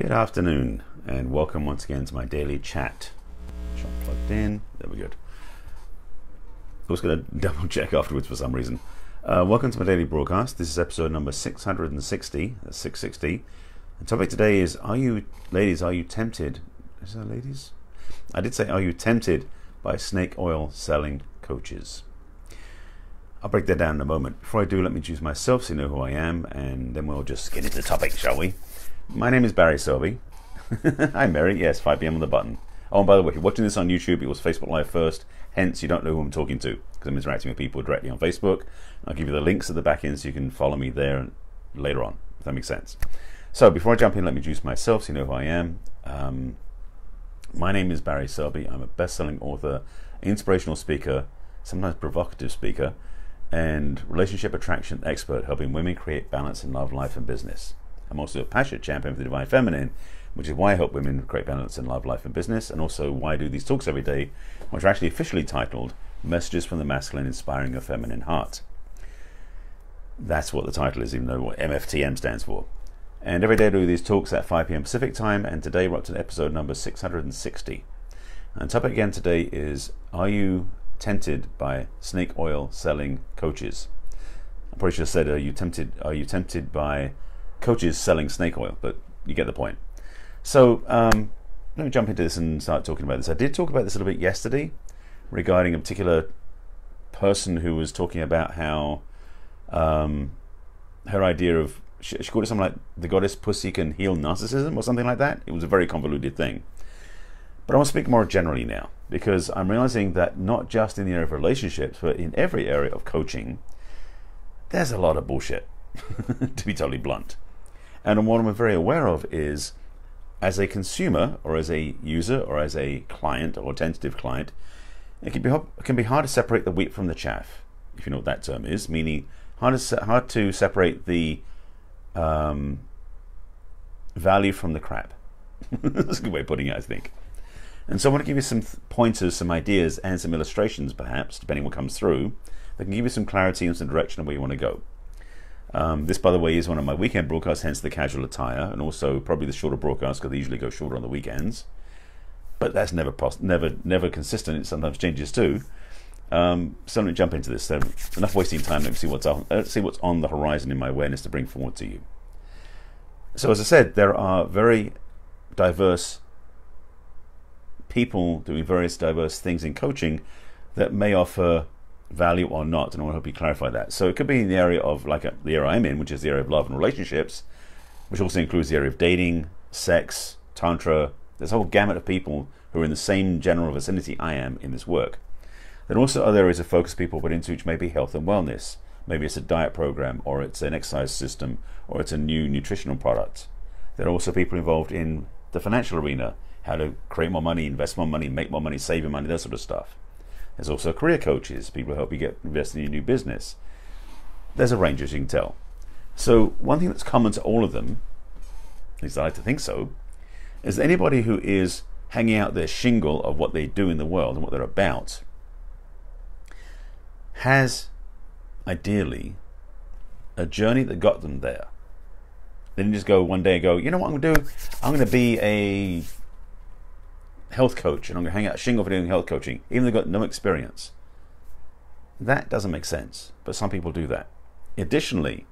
Good afternoon, and welcome once again to my daily chat. Shot plugged in. There we go. I was going to double check afterwards for some reason. Uh, welcome to my daily broadcast. This is episode number 660. That's 660. The topic today is Are you, ladies, are you tempted? Is that ladies? I did say, Are you tempted by snake oil selling coaches? I'll break that down in a moment. Before I do, let me introduce myself so you know who I am, and then we'll just get into the topic, shall we? My name is Barry Selby. Hi, Mary. Yes, 5 p.m. on the button. Oh, and by the way, if you're watching this on YouTube, it was Facebook Live first, hence you don't know who I'm talking to because I'm interacting with people directly on Facebook. I'll give you the links at the back end so you can follow me there later on, if that makes sense. So, before I jump in, let me introduce myself so you know who I am. Um, my name is Barry Selby. I'm a best selling author, inspirational speaker, sometimes provocative speaker, and relationship attraction expert, helping women create balance in love, life, and business. I'm also a passionate champion for the divine feminine, which is why I help women create balance in love, life, and business, and also why I do these talks every day, which are actually officially titled Messages from the Masculine Inspiring Your Feminine Heart. That's what the title is, even though what MFTM stands for. And every day I do these talks at 5 p.m. Pacific time, and today we're up to episode number 660. And the topic again today is Are you tempted by snake oil selling coaches? I probably should have said, Are you tempted? Are you tempted by coaches selling snake oil, but you get the point. So um, let me jump into this and start talking about this. I did talk about this a little bit yesterday regarding a particular person who was talking about how um, her idea of she, she called it something like the goddess pussy can heal narcissism or something like that. It was a very convoluted thing. But I want to speak more generally now because I'm realizing that not just in the area of relationships, but in every area of coaching, there's a lot of bullshit, to be totally blunt. And what I'm very aware of is as a consumer or as a user or as a client or tentative client, it can be, it can be hard to separate the wheat from the chaff, if you know what that term is, meaning hard to, hard to separate the um, value from the crap. That's a good way of putting it, I think. And so I want to give you some pointers, some ideas, and some illustrations, perhaps, depending what comes through, that can give you some clarity and some direction of where you want to go. Um, this, by the way, is one of my weekend broadcasts, hence the casual attire, and also probably the shorter broadcast because they usually go shorter on the weekends. But that's never never never consistent. It sometimes changes too. Um, so let me jump into this. So enough wasting time. Let me see what's on. Let's see what's on the horizon in my awareness to bring forward to you. So as I said, there are very diverse people doing various diverse things in coaching that may offer value or not, and I want to help you clarify that. So it could be in the area of like a, uh, the area I'm in, which is the area of love and relationships, which also includes the area of dating, sex, tantra. There's a whole gamut of people who are in the same general vicinity I am in this work. Then also other areas of focus people put into which may be health and wellness. Maybe it's a diet program, or it's an exercise system, or it's a new nutritional product. There are also people involved in the financial arena, how to create more money, invest more money, make more money, save your money, that sort of stuff. There's also career coaches, people who help you get invested in your new business. There's a range, as you can tell. So one thing that's common to all of them, at least I like to think so, is that anybody who is hanging out their shingle of what they do in the world and what they're about has ideally a journey that got them there. They didn't just go one day and go, you know what I'm going to do? I'm going to be a health coach and I'm going to hang out shingle for doing health coaching, even though they've got no experience. That doesn't make sense, but some people do that. Additionally,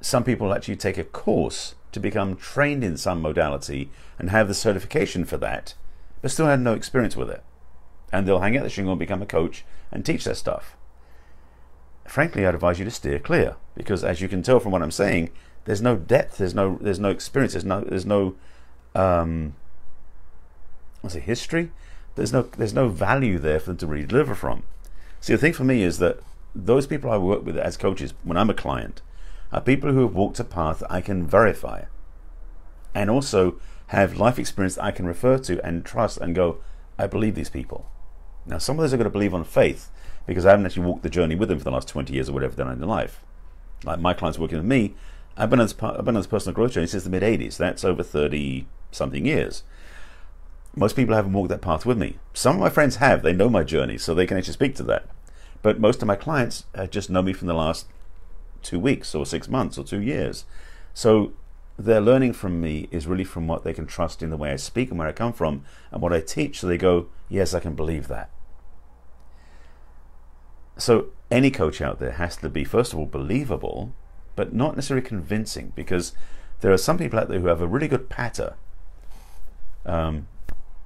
some people actually take a course to become trained in some modality and have the certification for that, but still have no experience with it. And they'll hang out the shingle and become a coach and teach that stuff. Frankly, I'd advise you to steer clear because, as you can tell from what I'm saying, there's no depth, there's no, there's no experience, there's no, there's no um, I say history, there's no there's no value there for them to really deliver from. See, the thing for me is that those people I work with as coaches, when I'm a client, are people who have walked a path I can verify, and also have life experience that I can refer to and trust and go, I believe these people. Now, some of those are going to believe on faith because I haven't actually walked the journey with them for the last 20 years or whatever they're in their life. Like my clients working with me, I've been on this, I've been on this personal growth journey since the mid 80s. That's over 30 something years. Most people haven't walked that path with me. Some of my friends have. They know my journey, so they can actually speak to that. But most of my clients just know me from the last two weeks or six months or two years. So their learning from me is really from what they can trust in the way I speak and where I come from and what I teach. So they go, yes, I can believe that. So any coach out there has to be, first of all, believable, but not necessarily convincing because there are some people out there who have a really good patter. Um,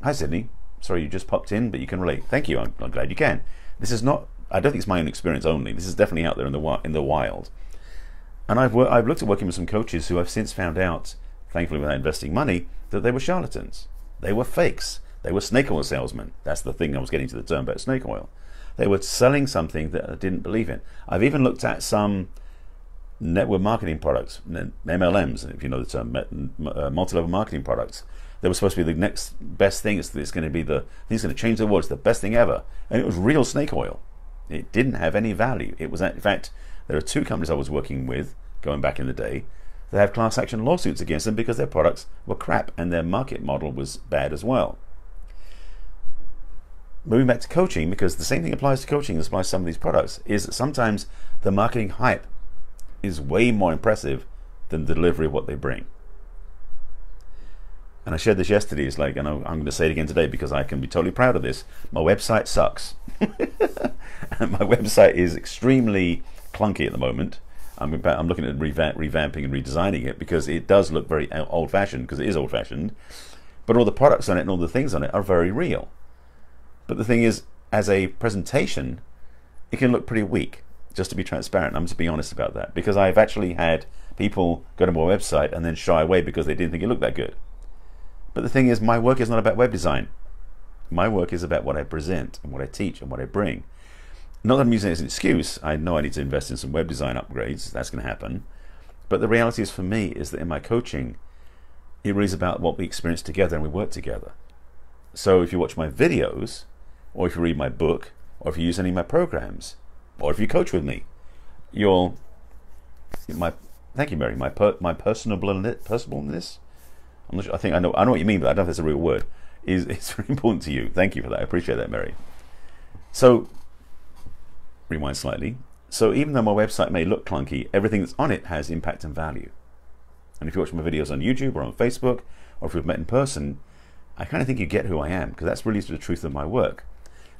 hi, Sydney. Sorry, you just popped in, but you can relate. Thank you. I'm, I'm glad you can. This is not, I don't think it's my own experience only. This is definitely out there in the, in the wild. And I've, I've looked at working with some coaches who I've since found out, thankfully without investing money, that they were charlatans. They were fakes. They were snake oil salesmen. That's the thing I was getting to the term about snake oil. They were selling something that I didn't believe in. I've even looked at some network marketing products, MLMs, if you know the term, uh, multi-level marketing products. They were supposed to be the next best thing. It's, it's going to be the thing's going to change the world. It's the best thing ever, and it was real snake oil. It didn't have any value. It was, in fact, there are two companies I was working with going back in the day that have class action lawsuits against them because their products were crap and their market model was bad as well. Moving back to coaching, because the same thing applies to coaching as applies to some of these products, is that sometimes the marketing hype is way more impressive than the delivery of what they bring. And I shared this yesterday. It's like, and I'm going to say it again today because I can be totally proud of this. My website sucks. my website is extremely clunky at the moment. I'm, about, I'm looking at revamp, revamping and redesigning it because it does look very uh, old fashioned because it is old fashioned. But all the products on it and all the things on it are very real. But the thing is, as a presentation, it can look pretty weak, just to be transparent. I'm just being honest about that because I've actually had people go to my website and then shy away because they didn't think it looked that good. But the thing is, my work is not about web design. My work is about what I present and what I teach and what I bring. Not that I'm using it as an excuse. I know I need to invest in some web design upgrades. That's going to happen. But the reality is for me is that in my coaching, it really is about what we experience together and we work together. So if you watch my videos, or if you read my book, or if you use any of my programs, or if you coach with me, you'll my thank you, Mary. My per, my personableness, personableness. Sure, I think I know I know what you mean, but I don't know if that's a real word. Is it's very important to you. Thank you for that. I appreciate that, Mary. So rewind slightly. So even though my website may look clunky, everything that's on it has impact and value. And if you watch my videos on YouTube or on Facebook, or if we've met in person, I kind of think you get who I am because that's really the truth of my work.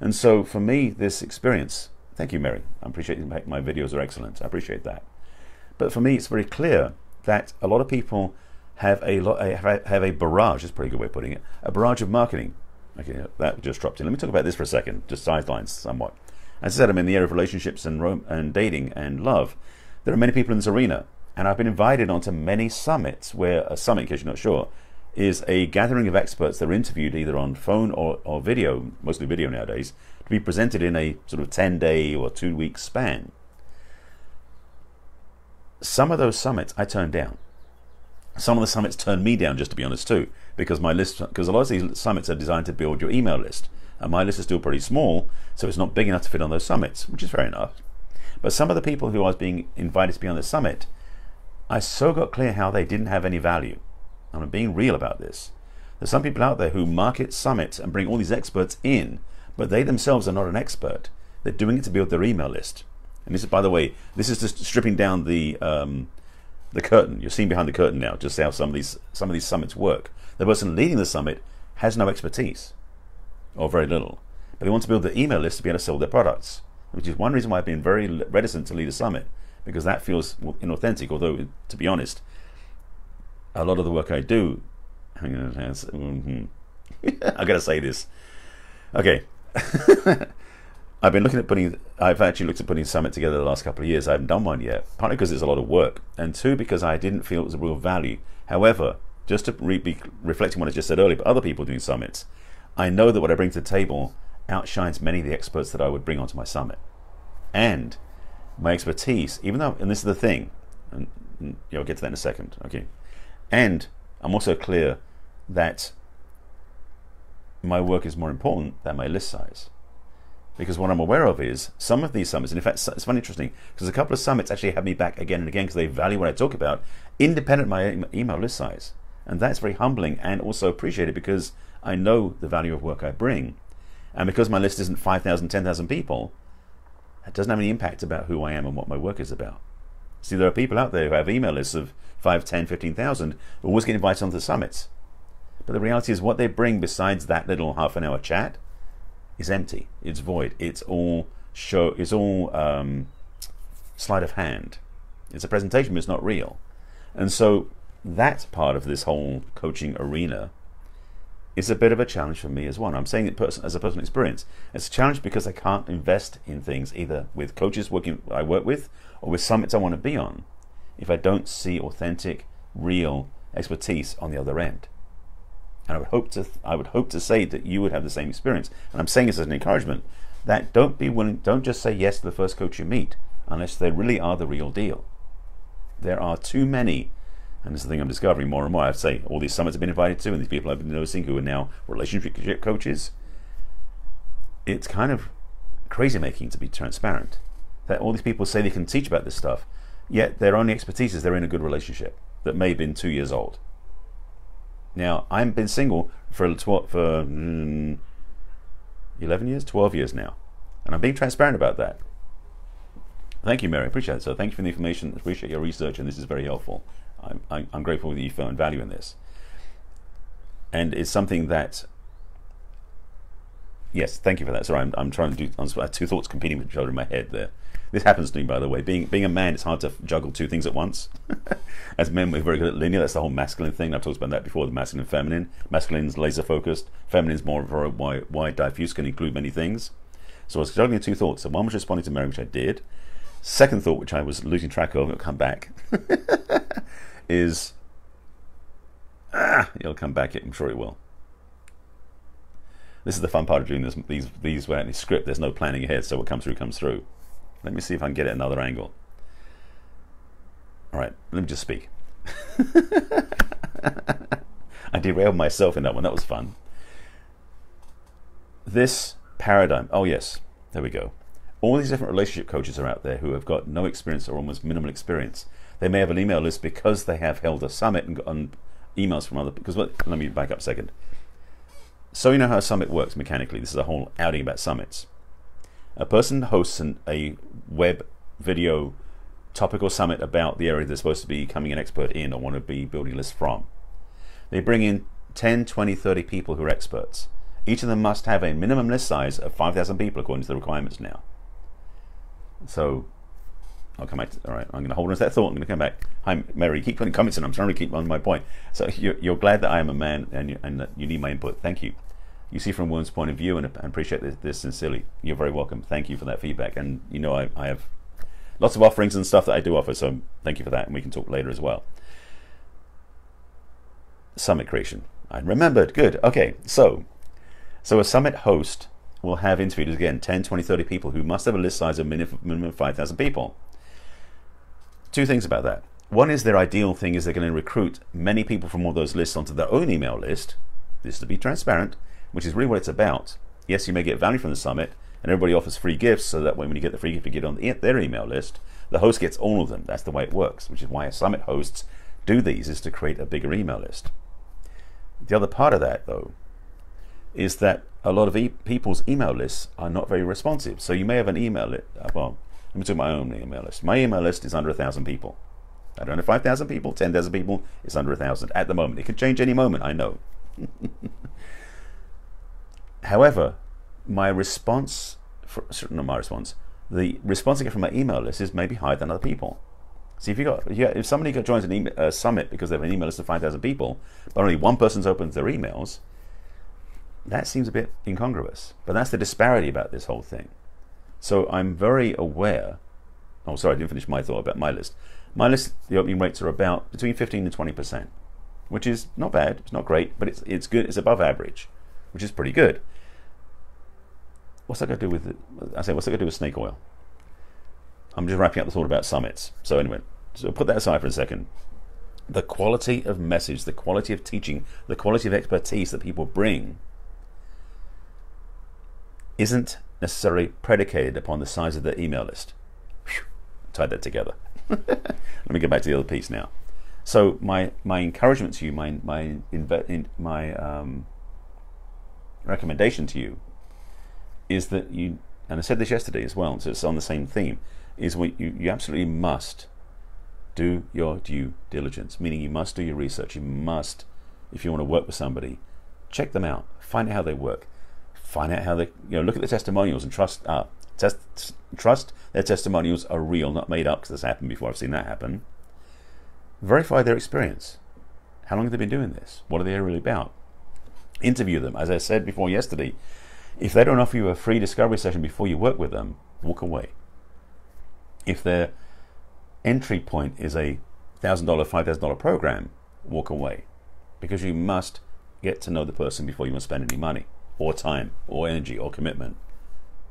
And so for me, this experience, thank you, Mary. I appreciate my videos are excellent. I appreciate that. But for me, it's very clear that a lot of people have a lot have a barrage. That's a pretty good way of putting it. A barrage of marketing. Okay, that just dropped in. Let me talk about this for a second, just sidelines somewhat. As I said, I'm in the area of relationships and, rom- and dating and love. There are many people in this arena, and I've been invited onto many summits where a summit, in case you're not sure, is a gathering of experts that are interviewed either on phone or, or video, mostly video nowadays, to be presented in a sort of 10 day or two week span. Some of those summits I turned down. Some of the summits turned me down, just to be honest, too, because my list, because a lot of these summits are designed to build your email list and my list is still pretty small, so it's not big enough to fit on those summits, which is fair enough. But some of the people who I was being invited to be on the summit, I so got clear how they didn't have any value. And I'm being real about this. There's some people out there who market summits and bring all these experts in, but they themselves are not an expert. They're doing it to build their email list. And this is, by the way, this is just stripping down the um, the curtain. You're seeing behind the curtain now, just how some of these some of these summits work. The person leading the summit has no expertise or very little. But they want to build the email list to be able to sell their products, which is one reason why I've been very reticent to lead a summit because that feels inauthentic. Although, to be honest, a lot of the work I do, mm-hmm. I gotta say this. Okay. I've been looking at putting. I've actually looked at putting summit together the last couple of years. I haven't done one yet. Partly because it's a lot of work, and two because I didn't feel it was a real value. However, just to re- be reflecting what I just said earlier, but other people doing summits, I know that what I bring to the table outshines many of the experts that I would bring onto my summit. And my expertise, even though, and this is the thing, and I'll get to that in a second, okay? And I'm also clear that my work is more important than my list size. Because what I'm aware of is some of these summits, and in fact, it's funny, interesting, because a couple of summits actually have me back again and again because they value what I talk about, independent of my email list size. And that's very humbling and also appreciated because I know the value of work I bring. And because my list isn't 5,000, 10,000 people, it doesn't have any impact about who I am and what my work is about. See, there are people out there who have email lists of 5, 10, 15,000 who always get invited onto the summits. But the reality is, what they bring besides that little half an hour chat is empty. It's void. It's all show. It's all um, sleight of hand. It's a presentation, but it's not real. And so that part of this whole coaching arena is a bit of a challenge for me as well. I'm saying it person, as a personal experience. It's a challenge because I can't invest in things either with coaches working I work with or with summits I want to be on if I don't see authentic, real expertise on the other end. And I would hope to I would hope to say that you would have the same experience. And I'm saying this as an encouragement that don't be willing don't just say yes to the first coach you meet unless they really are the real deal. There are too many and this is the thing I'm discovering more and more. I say all these summits I've been invited to, and these people I've been noticing who are now relationship coaches. It's kind of crazy making to be transparent. That all these people say they can teach about this stuff, yet their only expertise is they're in a good relationship that may have been two years old. Now, I've been single for for mm, 11 years, 12 years now, and I'm being transparent about that. Thank you, Mary. Appreciate it. So, thank you for the information. Appreciate your research, and this is very helpful. I'm, I'm grateful that you found value in this. And it's something that, yes, thank you for that. Sorry, I'm, I'm trying to do two thoughts competing with each other in my head there. This happens to me, by the way. Being being a man, it's hard to juggle two things at once. As men, we're very good at linear. That's the whole masculine thing. I've talked about that before. The masculine and feminine. Masculine's laser focused. Feminine's more of a wide, wide diffuse, can include many things. So I was juggling two thoughts. So one was responding to Mary, which I did. Second thought, which I was losing track of, it'll come back. is ah, it'll come back. I'm sure it will. This is the fun part of doing this. These these any script. There's no planning ahead, so what comes through comes through. Let me see if I can get it another angle. All right, let me just speak. I derailed myself in that one. That was fun. This paradigm. Oh yes, there we go. All these different relationship coaches are out there who have got no experience or almost minimal experience they may have an email list because they have held a summit and gotten emails from other. Because what, let me back up a second. So you know how a summit works mechanically. This is a whole outing about summits. A person hosts an, a web video topical summit about the area they're supposed to be becoming an expert in or want to be building lists from. They bring in 10, 20, 30 people who are experts. Each of them must have a minimum list size of 5,000 people according to the requirements now. So I'll come back. To, all right, I'm going to hold on to that thought. I'm going to come back. Hi, Mary. Keep putting comments in. I'm trying to keep on my point. So you're, you're glad that I am a man and you, and that you need my input. Thank you. You see from woman's point of view and, and appreciate this, this, sincerely. You're very welcome. Thank you for that feedback. And you know I, I have lots of offerings and stuff that I do offer. So thank you for that. And we can talk later as well. Summit creation. I remembered. Good. Okay. So so a summit host will have interviewed again 10, 20, 30 people who must have a list size of minimum 5,000 people. Two things about that. One is their ideal thing is they're going to recruit many people from all those lists onto their own email list. This to be transparent, which is really what it's about. Yes, you may get value from the summit, and everybody offers free gifts, so that when you get the free gift, you get on their email list. The host gets all of them. That's the way it works, which is why summit hosts do these, is to create a bigger email list. The other part of that, though, is that a lot of e- people's email lists are not very responsive. So you may have an email list. Uh, well, let me do my own email list. My email list is under a thousand people. I don't know, 5,000 people, 10,000 people, it's under a thousand at the moment. It could change any moment, I know. However, my response, for, not my response, the response I get from my email list is maybe higher than other people. See, if you got, if somebody joins an email, uh, summit because they have an email list of 5,000 people, but only one person's opened their emails, that seems a bit incongruous. But that's the disparity about this whole thing. So I'm very aware. Oh, sorry, I didn't finish my thought about my list. My list, the opening rates are about between 15 and 20 percent, which is not bad. It's not great, but it's it's good. It's above average, which is pretty good. What's that got to do with? It? I say, what's that got to do with snake oil? I'm just wrapping up the thought about summits. So anyway, so put that aside for a second. The quality of message, the quality of teaching, the quality of expertise that people bring isn't necessarily predicated upon the size of the email list. Whew, tied that together. Let me get back to the other piece now. So my my encouragement to you, my my my um, recommendation to you, is that you and I said this yesterday as well, so it's on the same theme. Is what you, you absolutely must do your due diligence, meaning you must do your research. You must, if you want to work with somebody, check them out, find out how they work, find out how they, you know, look at the testimonials and trust, uh, test, trust their testimonials are real, not made up, because this happened before. I've seen that happen. Verify their experience. How long have they been doing this? What are they really about? Interview them. As I said before yesterday, if they don't offer you a free discovery session before you work with them, walk away. If their entry point is a $1,000, $5,000 program, walk away. Because you must get to know the person before you must spend any money, or time, or energy, or commitment.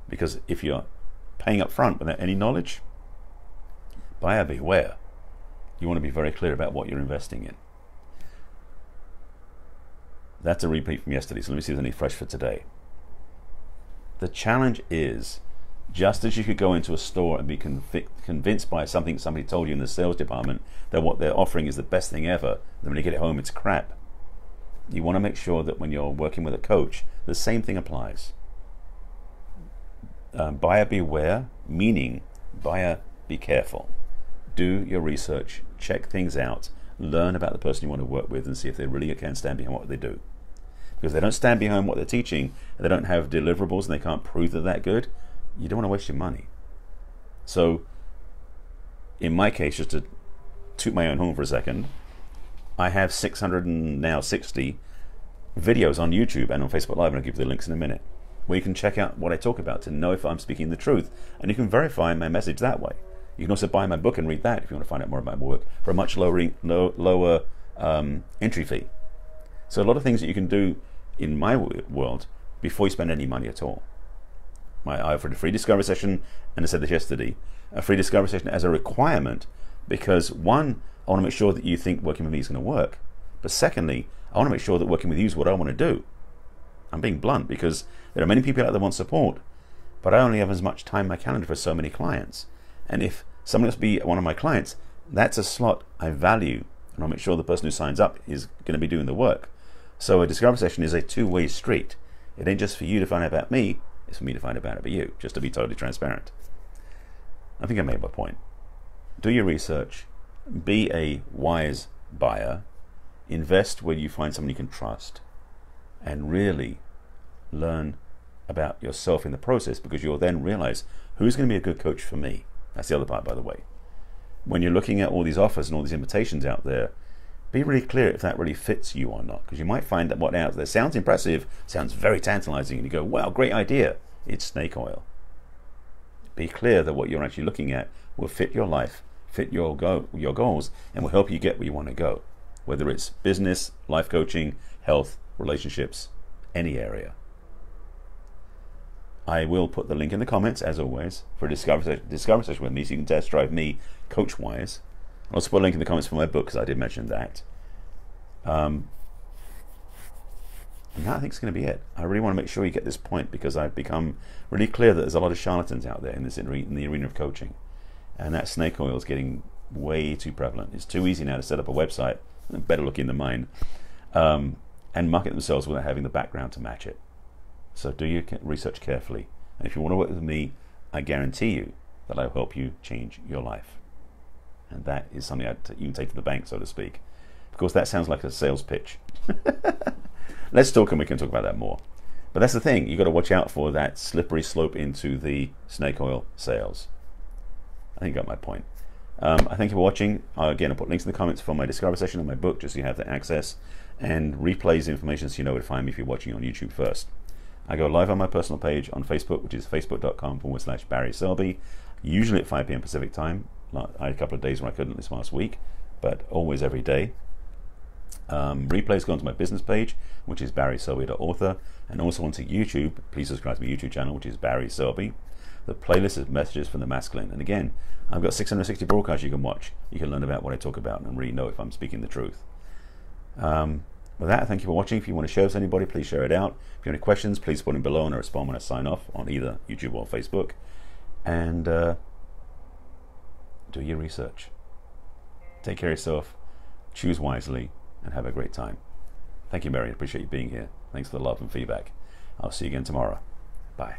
Because if you're paying up front without any knowledge, buyer beware. You want to be very clear about what you're investing in. That's a repeat from yesterday, so let me see if there's any fresh for today. The challenge is just as you could go into a store and be convinced by something somebody told you in the sales department that what they're offering is the best thing ever, then when you get it home, it's crap. You want to make sure that when you're working with a coach, the same thing applies. Um, buyer beware, meaning buyer be careful. Do your research, check things out, learn about the person you want to work with, and see if they really can stand behind what they do. Because they don't stand behind what they're teaching, and they don't have deliverables, and they can't prove that they're that good, you don't want to waste your money. So, in my case, just to toot my own horn for a second, I have 600 and now 60 videos on YouTube and on Facebook Live, and I'll give you the links in a minute, where you can check out what I talk about to know if I'm speaking the truth, and you can verify my message that way. You can also buy my book and read that if you want to find out more about my work for a much lower low, lower um, entry fee. So a lot of things that you can do in my world before you spend any money at all. My, I offered a free discovery session, and I said this yesterday, a free discovery session as a requirement because one, I want to make sure that you think working with me is going to work. But secondly, I want to make sure that working with you is what I want to do. I'm being blunt because there are many people out there want support, but I only have as much time in my calendar for so many clients. And if someone else be one of my clients, that's a slot I value, and I'll make sure the person who signs up is going to be doing the work. So a discovery session is a two-way street. It ain't just for you to find out about me, it's for me to find out about you, just to be totally transparent. I think I made my point. Do your research, be a wise buyer, invest where you find someone you can trust, and really learn about yourself in the process because you'll then realize who's going to be a good coach for me. That's the other part, by the way. When you're looking at all these offers and all these invitations out there, be really clear if that really fits you or not, because you might find that what out there sounds impressive, sounds very tantalizing, and you go, wow, great idea. It's snake oil. Be clear that what you're actually looking at will fit your life, fit your go your goals, and will help you get where you want to go. Whether it's business, life coaching, health, relationships, any area. I will put the link in the comments, as always, for a discovery, discovery session with me so you can test drive me coach wise I'll put a link in the comments for my book because I did mention that. Um, and that I think is going to be it. I really want to make sure you get this point because I've become really clear that there's a lot of charlatans out there in this in the arena of coaching, and that snake oil is getting way too prevalent. It's too easy now to set up a website, better looking than mine, um, and market themselves without having the background to match it. So do your research carefully, and if you want to work with me, I guarantee you that I will help you change your life and that is something you can take to the bank, so to speak. Of course, that sounds like a sales pitch. Let's talk, and we can talk about that more. But that's the thing, you've got to watch out for that slippery slope into the snake oil sales. I think you got my point. Um, I thank you for watching. Uh, again, I'll put links in the comments for my discovery session and my book just so you have the access and replays information so you know where to find me if you're watching on YouTube first. I go live on my personal page on Facebook, which is facebook.com forward slash Barry Selby, usually at 5 p.m. Pacific time. I had a couple of days when I couldn't this last week, but always every day. Um, replays go onto my business page, which is Barry Author, and also onto YouTube. Please subscribe to my YouTube channel, which is Barry Selby. The playlist is messages from the masculine. And again, I've got 660 broadcasts you can watch. You can learn about what I talk about and really know if I'm speaking the truth. Um, with that, thank you for watching. If you want to share with anybody, please share it out. If you have any questions, please put them below and I'll respond when I sign off on either YouTube or Facebook. And uh, do your research. Take care of yourself, choose wisely, and have a great time. Thank you, Mary. I appreciate you being here. Thanks for the love and feedback. I'll see you again tomorrow. Bye.